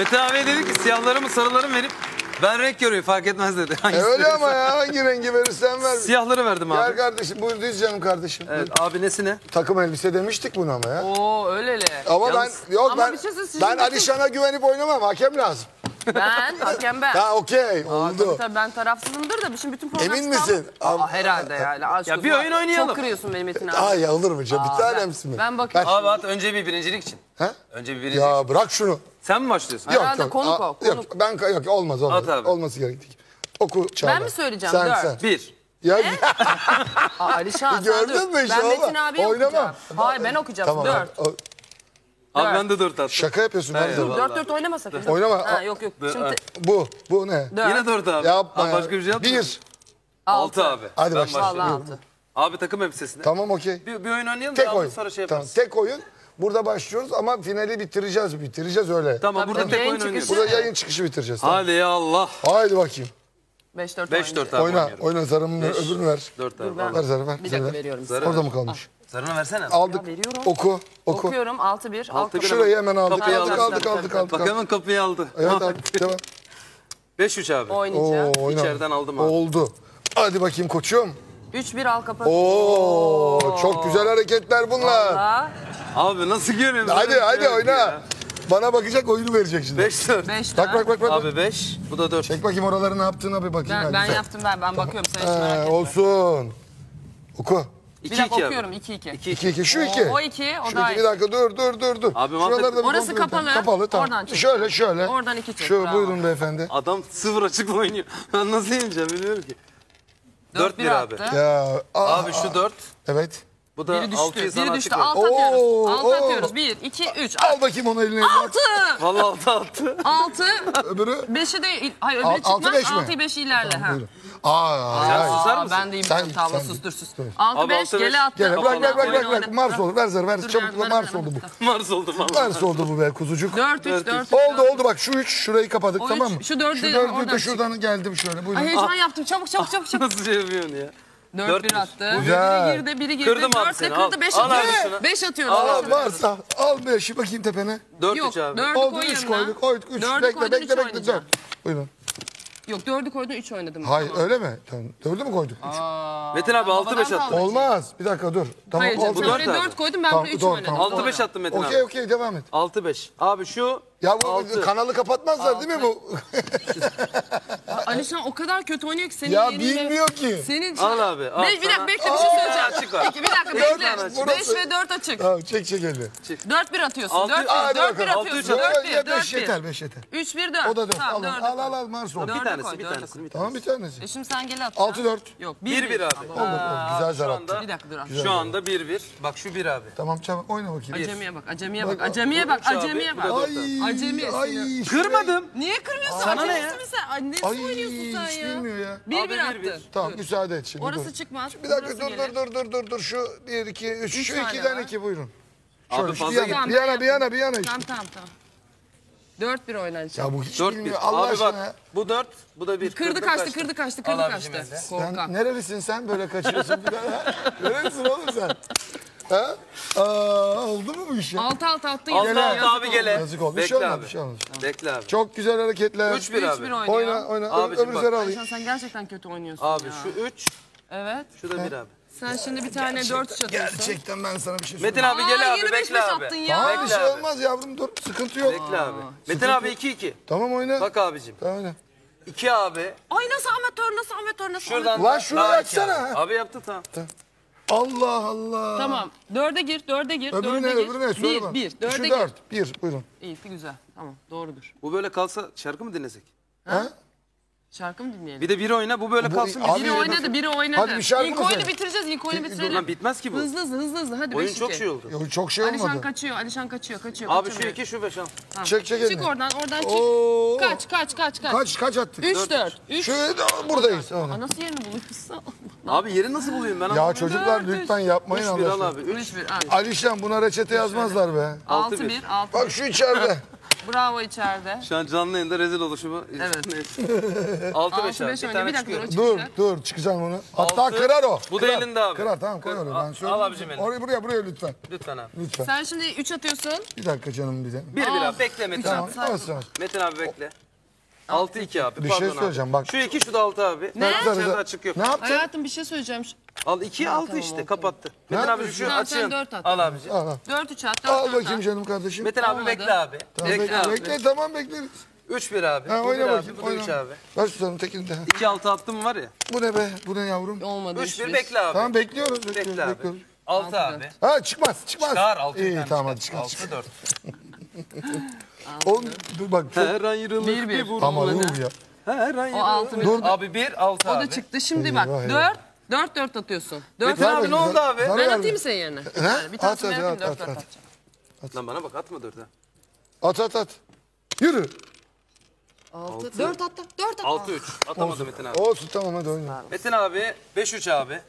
Mete abiye dedi ki siyahları mı sarıları mı verip ben renk görüyor fark etmez dedi. E öyle verirsen. ama ya hangi rengi verirsen ver. Siyahları verdim Gel abi. kardeşim buyur düz canım kardeşim. Evet abi nesine? Takım elbise demiştik buna ama ya. Oo öyle öyle. Ama Yalnız- ben yok Ama ben bir şey söyleyeyim, ben sizin Alişan'a güvenip oynamam. Hakem lazım. Ben, hakem ben. Ha okey Aa, oldu. tabii, tabii, ben tarafsızımdır da şimdi bütün program Emin misin? Aa, Abi- herhalde yani. Aşk Ya olsun. bir oyun oynayalım. Çok kırıyorsun beni Metin abi. Aa ya olur mu canım? Bir Aa, tanemsi mi? ben bakayım. Abi at önce bir birincilik için. Ha? Önce bir birincilik. Ya bırak şunu. Sen mi başlıyorsun? Yok Herhalde yok. konuk Aa, o, konuk. Yok ben yok olmaz olmaz. At abi. Olması gerektiği. Oku Çağla. Ben mi söyleyeceğim? Sen Dört. sen. Bir. Ya Aa, Alişan sen Gördün dur. mü işte Ben oğlum? Metin abiye Oynama. okuyacağım. Hayır ben okuyacağım. tamam. Dört. o- Abi ben de dört attım. Şaka yapıyorsun. Ben de- yapamam. Dört dört oynama sakın. Oynama. Ha, yok yok. Dört. Şimdi Bu bu ne? dört. Yine dört abi. Yapma Abi ya. başka bir şey yapmıyor. Bir. Altı abi. Hadi ben başla. Vallahi altı. Abi takım elbisesine. Tamam okey. Bir, bir oyun oynayalım Tek da oyun. sonra şey tamam, yaparız. tek oyun. Burada başlıyoruz ama finali bitireceğiz. Bitireceğiz öyle. Tamam Tabii, burada tabii. tek Yayın oyun çıkışı. oynuyoruz. Burada yayın çıkışı bitireceğiz. Tamam. Hadi ya Allah. Haydi bakayım. Beş dört 5-4 oynayayım. abi Oyna. oynuyorum. Oyna zarımın Beş. öbürünü ver. 4 abi. ben- al. Ver zarı ver. Bir dakika ver. veriyorum. Zarı Orada mı kalmış? Sarını versene. Aldık. veriyorum. Oku. Oku. Okuyorum altı bir. Altı bir. Şurayı hemen aldık. Kapıyı Aldık aldık aldık aldık. Bak aldık. hemen kapıyı aldı. Evet abi devam. 5-3 abi. Oynayacağım. Oo, oyna. İçeriden aldım abi. Oldu. Hadi bakayım koçum. Üç bir al kapı. Oo, çok güzel hareketler bunlar. Aa, Abi nasıl görüyorsun? Hadi hadi oyna. Bana bakacak oyunu verecek şimdi. 5-4. Beş Bak daha. bak bak bak. Abi 5. Bu da 4. Çek bakayım oraları ne yaptığına bir bakayım. Ben, ben yaptım ben. Ben bakıyorum sen hiç merak etme. olsun. Oku. Bir 2-2 dakika abi. okuyorum iki iki. 2 2 şu 2. O, o iki o Şu da iki bir dakika dur dur dur dur. Abi Şuraları mahvet- da bir Orası kapalı. Kapalı tamam. Oradan çek. Şöyle şöyle. Oradan iki çek, Şu bravo. buyurun beyefendi. Adam sıfır açıkla oynuyor. Ben nasıl yeneceğim bilmiyorum ki. Dört 4-1 bir abi. attı. Ya aa, Abi şu 4. evet. Bu da Biri 6'yı düştü. sana Biri düştü. açıkla. Alt atıyoruz. Oo, Alt oo. atıyoruz. Bir, iki, üç. Al bakayım onu eline. Altı. Valla 6 attı. Altı. Öbürü. Beşi de... Hayır Al- öbürü altı çıkmaz. beş mi? Altıyı beşi ilerle. ha. Buyurun. Aa, Sen ay, ay. susar mısın? ben de Sen-. Tavla sen- sus dur sus. dur. Altı Abi beş altı beş. gele attı. Gel bırak bırak bırak Oyna, bırak. oyna. bırak. Mars oldu ver zar ver. Dur, Çabuk ver, ver, Mars ver, oldu ver. bu. Mars oldu. Mars oldu bu be kuzucuk. Dört, üç, Dört, üç. Oldu dört. oldu bak şu üç şurayı kapadık O tamam üç, mı? şu dördü şu dördü oradan de şuradan geldim şöyle buyurun. Ay heyecan yaptım. Çabuk çabuk çabuk çabuk. Nasıl yapıyorsun ya? Dört Dört bir attı. Güzel. Biri girdi, biri girdi. Kırdım abi Dörtle seni, al. kırdı, beş Al abi atıyoruz. şunu. Beş atıyoruz. Al beş Al abi. atıyoruz. varsa al beşi bakayım tepene. 4-3 Yok, abi. dördü Oldu koy üç yanına. koyduk. Koyduk üç. Dördü bekle koydun, bekle üç bekle oynayacağım. dört. Buyurun. Yok dördü koydun, üç oynadım. Hayır Tamam. öyle mi? Tamam. Dördü mü koyduk? Üç. Aa, Metin abi ben 6-5 babadan. Olmaz. Bir dakika dur. Tamam Hayır canım, sen dört abi. dört koydun, ben Tamam, buraya üç doğru, oynadım. tamam. 6-5 attım Metin Okey abi. okey devam et. 6-5. Abi şu Ya bu Altı. kanalı kapatmazlar değil mi bu? Alişan o kadar kötü oynuyor ki senin ya yeriyle- bilmiyor ki. Senin Al abi, al Beş, bir dakika sana. bekle bir şey söyleyeceğim. açık var. Peki bir dakika Dört bekle. tane açık. Beş Burası- ve dört açık. Tamam çek çek elini. Dört bir atıyorsun. Altı- Dört Hadi bir, dört bir bakalım. atıyorsun. Altı, üç Dört Ya, bir, ya, dört beş bir. yeter beş yeter. Üç bir dört. O da dört. Tamam, Al dördü al koy. al al Mars oldu. bir Dörde tanesi koy, bir dörde tanesi. koy. bir Tamam bir tanesi. E şimdi sen gel at. Altı dört. Yok Bir bir abi. Oldu, oldu. Güzel zar attı. anda Bir dakika dur. at. şu anda 1-1. Bak şu 1 abi. Tamam çabuk oyna bakayım. Acemiye bak, acemiye bak, Bak, acemiye bak, üç abi, acemiye bu da bak. dört. Ay, Acemi ay, Kırmadım. Niye kırmıyorsun? Sana ne ya? mi sen? Ay, ne Ay oynuyorsun sen hiç ya? bilmiyor ya. Bir Abi, bir attı. bir. Tamam müsaade et şimdi Orası dur. çıkmaz. Bir dakika burası dur gelir. dur dur dur dur dur şu bir iki üç Üç şu tane ikiden var. iki buyurun. Abi Şöyle şu fazla bir yana bir yana bir yana bir yana işte. Tamam tamam tamam. Dört bir oynayacağım. Ya bu hiç 4-1. bilmiyor Allah Abi aşkına. bak bu 4 bu da 1. Kırdı kaçtı, kırdı kaçtı, kırdı Al kaçtı. elde. Sen Korkak. nerelisin sen böyle kaçıyorsun bir daha? Nerelisin oğlum sen? Ha? Aa, oldu mu bu iş ya? Altı altı attı. Altı yine. altı Yazık abi oldu. gele. Yazık oldu. Şey Bekle olmaz, abi. şey olmaz. Bekle abi. Çok güzel hareketler. 3-1 Üç bir abi. oynuyor. Oyna oyna. Abicim öbür zarı alayım. Sen gerçekten kötü oynuyorsun Abi ya. şu 3 Evet. şu da 1 abi. Sen şimdi bir tane dört üç atıyorsun. Gerçekten ben sana bir şey Metin söyleyeyim. abi Aa, gel abi bekle abi. attın ya. Tamam bir şey abi. olmaz yavrum dur. Sıkıntı yok. Bekle abi. Metin abi 2-2. Tamam oyna. Bak abicim. Tamam oyna. 2 abi. Ay nasıl amatör, nasıl amatör, nasıl Şuradan şurayı daha iki açsana. Abi. abi yaptı tamam. Allah Allah. Tamam. Dörde gir, dörde gir, Öbürü ne dörde gir. öbürü ne? Söyle bir, bana. bir. Dörde Şu gir. dört. Bir buyurun. İyi, güzel. Tamam, doğrudur. Bu böyle kalsa şarkı mı dinlesek? Ha? Şarkı mı dinleyelim? Bir de biri oyna bu böyle Bu- kalsın. abi- Biri oynadı, biri oynadı. Hadi bir şarkı İlk mı oyunu söyle? bitireceğiz, ilk oyunu bitirelim. Lan bitmez ki bu. Hızlı hızlı hızlı hızlı. Hadi Oyun beş, çok iki. şey oldu. Yok, çok şey Alişan olmadı. kaçıyor, Alişan kaçıyor, kaçıyor. Abi şu kaçamıyor. 2 şu 5 al. Ha. Çek, çek Çık elini. oradan, oradan çık. Oo. Kaç, kaç, kaç, kaç. Kaç kaç attık? Üç, dört. Üç. Şu buradayız. Aa, nasıl yerini buluyorsun? Abi yeri nasıl buluyorum ben Ya anlamadım. çocuklar lütfen yapmayın 3 1 al Allah abi. 3 Üç bir. Ha. Alişan buna reçete yazmazlar be. Altı bir. bir, altı Bak şu içeride. Bravo içeride. Şu an canlı yayında rezil oluşumu. Evet. 6 5 6 abi. 5 Bir önce tane bir dakika çıkıyor. dur Dur çıkacak. dur çıkacağım onu. Hatta Altı. kırar o. Bu da Kırar. elinde abi. Kırar tamam koy Kır. oraya. Al- Ben söyleyeyim. al abicim elini. Oraya buraya buraya lütfen. Lütfen abi. Lütfen. Sen şimdi 3 atıyorsun. Bir dakika canım bir de. 1 1 abi. Bekle Metin Tamam abi. Sakin. olsun. Metin abi bekle. 6 2 abi. Bir Pardon şey abi. söyleyeceğim, bak. Şu 2 şu da 6 abi. Ne? İçeride açık yok. Ne yaptın? Hayatım bir şey söyleyeceğim. Al 2 6 tamam, işte kapattı. Ne Metin abi şu Tamam, sen açın. dört at. Al abicim. Al, al. 4 3 at. 4 Al 4 bakayım at. canım kardeşim. Metin abi Olmadı. bekle abi. Tamam, bekle, bekle, abi. bekle, tamam bekleriz. 3 1 abi. Ha, bu oyna 1 bakayım. abi. Bu da 3 oyna. abi. Ver tutalım tekini de. 2 6 attım var ya. Bu ne be? Bu ne yavrum? Olmadı 3 1 3 bekle abi. Tamam bekliyoruz. Bekliyoruz. Bekle abi. bekliyoruz. 6 abi. Ha çıkmaz çıkmaz. Çıkar 6 İyi tamam hadi çıkar. 6 4. Oğlum dur bak çok Her ayrılık Bir, bir. bir vurmalı. ama ruh ya. Her ayrılık. O altı bir. Dur. Abi 1 6 O abi. da çıktı. Şimdi bak Eyvah. 4 4 4 atıyorsun. 4 Metin abi ne oldu abi? Ben atayım bir. senin yerine. He? Yani bir tanesini ben at, atayım 4 at, 4 at. atacağım. Lan bana bak atma 4'e. At at at. Yürü. 6 4 attı. 4 attı. 6 3. Atamadı Metin abi. Olsun tamam hadi oyna. Metin abi 5 3 abi.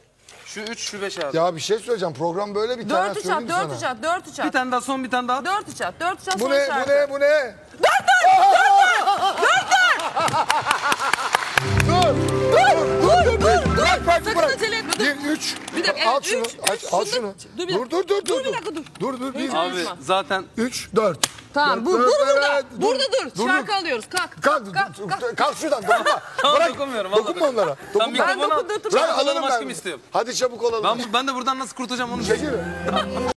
Şu 3 şu 5 abi. Ya bir şey söyleyeceğim. Program böyle bir tane 4 3 söyleyeyim at. sana. 4 3 at. 4 3 Bir tane daha son bir tane daha. 4 3 at. 4 3 at. Bu ne? Bu ne? Bu ne? Dur! Dur! Dur! Dur! Bırak bırak Sakın bırak. acele etme, dur. Bir üç. Bir dakika, Al şunu. al şunu- dur Dur dur dur dur. Dur bir dakika, dur. Dur dur. Abi zaten üç, dört. Tamam bu dur burada. dört, Burada dur. dur. Şarkı alıyoruz. Kalk. Kalk, Kalk. dur, kalk. kalk şuradan dokunma. Tamam, Bırak, dokunmuyorum, vallahi Dokunma onlara. Dokunma. al. dokundurturum. Bırak alırım aşkım ben. istiyorum. Hadi çabuk olalım. Ben, ben de buradan nasıl kurtulacağım onu Çekil.